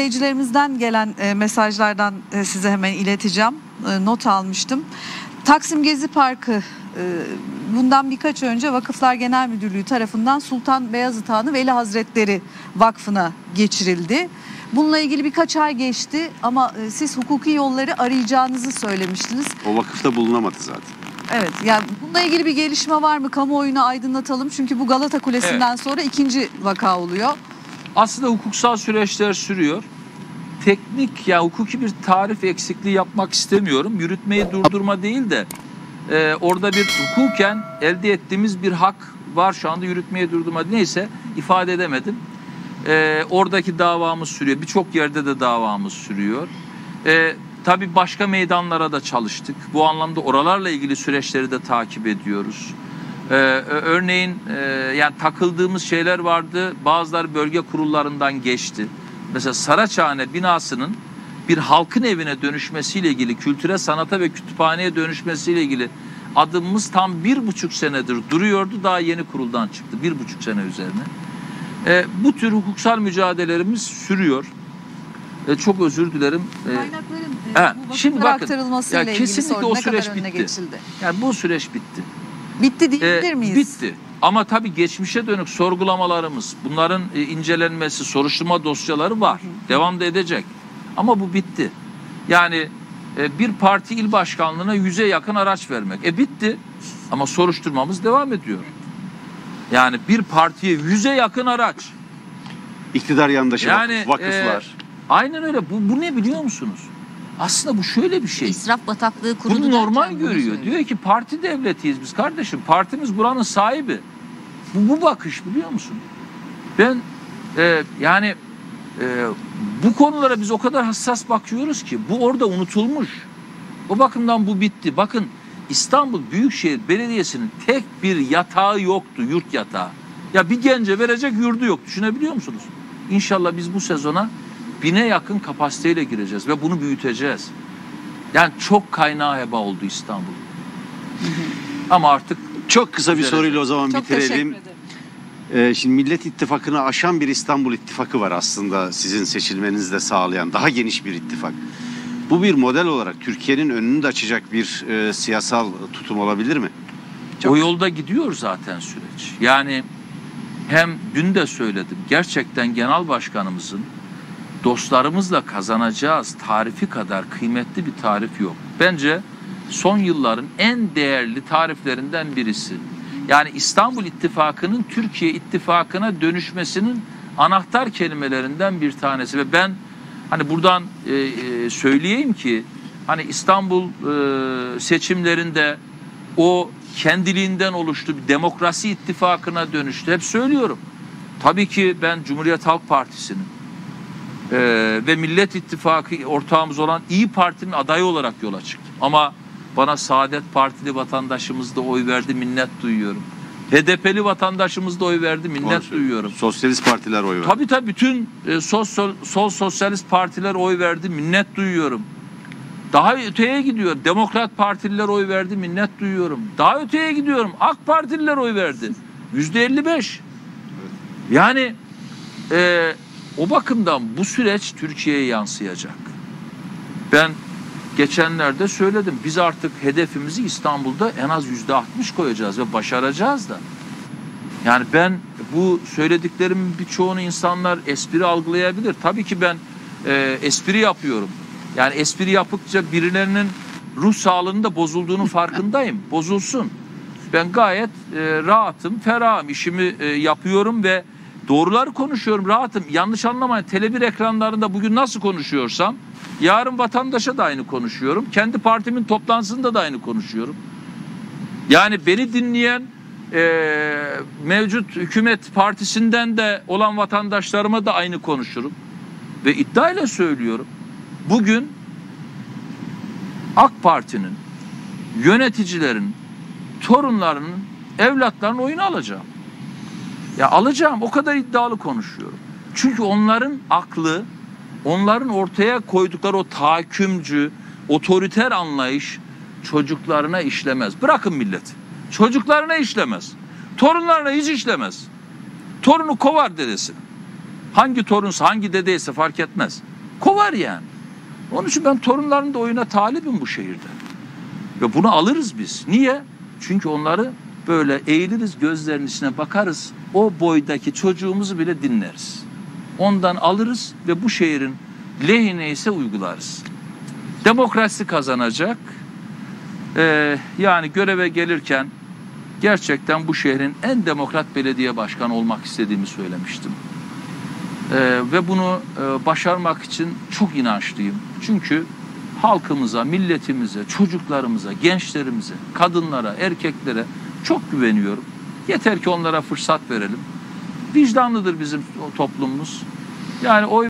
İzleyicilerimizden gelen e, mesajlardan e, size hemen ileteceğim. E, not almıştım. Taksim Gezi Parkı bundan birkaç önce Vakıflar Genel Müdürlüğü tarafından Sultan Beyazıt Hanı Veli Hazretleri Vakfı'na geçirildi. Bununla ilgili birkaç ay geçti ama siz hukuki yolları arayacağınızı söylemiştiniz. O vakıfta bulunamadı zaten. Evet yani bununla ilgili bir gelişme var mı? Kamuoyunu aydınlatalım. Çünkü bu Galata Kulesi'nden sonra ikinci vaka oluyor. Aslında hukuksal süreçler sürüyor. Teknik ya hukuki bir tarif eksikliği yapmak istemiyorum. Yürütmeyi durdurma değil de e, orada bir hukuken elde ettiğimiz bir hak var şu anda yürütmeyi durdurma neyse ifade edemedim. E, oradaki davamız sürüyor. Birçok yerde de davamız sürüyor. E, tabii başka meydanlara da çalıştık. Bu anlamda oralarla ilgili süreçleri de takip ediyoruz. Ee, örneğin e, yani takıldığımız şeyler vardı. Bazıları bölge kurullarından geçti. Mesela Saraçhane binasının bir halkın evine dönüşmesiyle ilgili, kültüre, sanata ve kütüphaneye dönüşmesiyle ilgili adımımız tam bir buçuk senedir duruyordu. Daha yeni kuruldan çıktı. Bir buçuk sene üzerine. E, bu tür hukuksal mücadelelerimiz sürüyor. E, çok özür dilerim. E, Kaynakların e, bu şimdi bakın, aktarılmasıyla ya ilgili kesinlikle o süreç bitti. yani bu süreç bitti. Bitti E, diyebilir miyiz? bitti. Ama tabii geçmişe dönük sorgulamalarımız, bunların e, incelenmesi, soruşturma dosyaları var. Devam da edecek. Ama bu bitti. Yani e, bir parti il başkanlığına yüze yakın araç vermek. E bitti. Ama soruşturmamız devam ediyor. Yani bir partiye yüze yakın araç. İktidar yandaşı Yani vakıf, vakıflar. e, aynen öyle. Bu, bu ne biliyor musunuz? Aslında bu şöyle bir şey. İsraf bataklığı kurudu. Bunu normal bunu görüyor. söylüyor. Diyor ki parti devletiyiz biz kardeşim. Partimiz buranın sahibi. Bu, bu bakış biliyor musun? Ben e, yani e, bu konulara biz o kadar hassas bakıyoruz ki bu orada unutulmuş. O bakımdan bu bitti. Bakın İstanbul Büyükşehir Belediyesi'nin tek bir yatağı yoktu, yurt yatağı. Ya bir gence verecek yurdu yok. Düşünebiliyor musunuz? İnşallah biz bu sezona bine yakın kapasiteyle gireceğiz ve bunu büyüteceğiz. Yani çok kaynağı heba oldu İstanbul. Ama artık Çok kısa bir soruyla o zaman Çok bitirelim. teşekkür ederim. Ee, şimdi Millet İttifakı'nı aşan bir İstanbul İttifakı var aslında sizin seçilmenizi de sağlayan daha geniş bir ittifak. Bu bir model olarak Türkiye'nin önünü de açacak bir e, siyasal tutum olabilir mi? Çok- O yolda gidiyor zaten süreç. Yani hem dün de söyledim. Gerçekten genel başkanımızın dostlarımızla kazanacağız tarifi kadar kıymetli bir tarif yok. Bence son yılların en değerli tariflerinden birisi. Yani İstanbul İttifakı'nın Türkiye İttifakı'na dönüşmesinin anahtar kelimelerinden bir tanesi ve ben hani buradan e, e, söyleyeyim ki hani İstanbul e, seçimlerinde o kendiliğinden oluştu bir demokrasi ittifakına dönüştü. Hep söylüyorum. Tabii ki ben Cumhuriyet Halk Partisi'nin e, ve Millet İttifakı ortağımız olan İyi Parti'nin adayı olarak yola çıktım. Ama bana Saadet Partili vatandaşımız da oy verdi minnet duyuyorum. HDP'li vatandaşımız da oy verdi Onu minnet söyleyeyim. duyuyorum. Sosyalist partiler oy verdi. Tabii tabii bütün e, sol, sol, sol sosyalist partiler oy verdi minnet duyuyorum. Daha öteye gidiyor. Demokrat Partililer oy verdi minnet duyuyorum. Daha öteye gidiyorum. AK Partililer oy verdi. Yüzde 55. Yani e, o bakımdan bu süreç Türkiye'ye yansıyacak. Ben geçenlerde söyledim. Biz artık hedefimizi İstanbul'da en az yüzde 60 koyacağız ve başaracağız da. Yani ben bu söylediklerimin birçoğunu insanlar espri algılayabilir. Tabii ki ben e, espri yapıyorum. Yani espri yaptıkça birilerinin ruh sağlığının da bozulduğunun farkındayım. Bozulsun. Ben gayet e, rahatım, ferahım. İşimi e, yapıyorum ve doğruları konuşuyorum, rahatım. Yanlış anlamayın. Tele1 ekranlarında bugün nasıl konuşuyorsam yarın vatandaşa da aynı konuşuyorum. Kendi partimin toplantısında da aynı konuşuyorum. Yani beni dinleyen e, mevcut hükümet partisinden de olan vatandaşlarıma da aynı konuşurum. Ve iddiayla söylüyorum. Bugün AK Parti'nin yöneticilerin torunlarının evlatlarının oyunu alacağım. Ya alacağım o kadar iddialı konuşuyorum. Çünkü onların aklı, onların ortaya koydukları o tahakkümcü, otoriter anlayış çocuklarına işlemez. Bırakın millet. Çocuklarına işlemez. Torunlarına hiç işlemez. Torunu kovar dedesini. Hangi torunsa hangi dedeyse fark etmez. Kovar yani. Onun için ben torunların da oyuna talibim bu şehirde. Ve bunu alırız biz. Niye? Çünkü onları böyle eğiliriz gözlerinin içine bakarız. O boydaki çocuğumuzu bile dinleriz. Ondan alırız ve bu şehrin lehine ise uygularız. Demokrasi kazanacak. Ee, yani göreve gelirken gerçekten bu şehrin en demokrat belediye başkanı olmak istediğimi söylemiştim. Ee, ve bunu e, başarmak için çok inançlıyım. Çünkü halkımıza, milletimize, çocuklarımıza, gençlerimize, kadınlara, erkeklere çok güveniyorum. Yeter ki onlara fırsat verelim. Vicdanlıdır bizim toplumumuz. Yani oy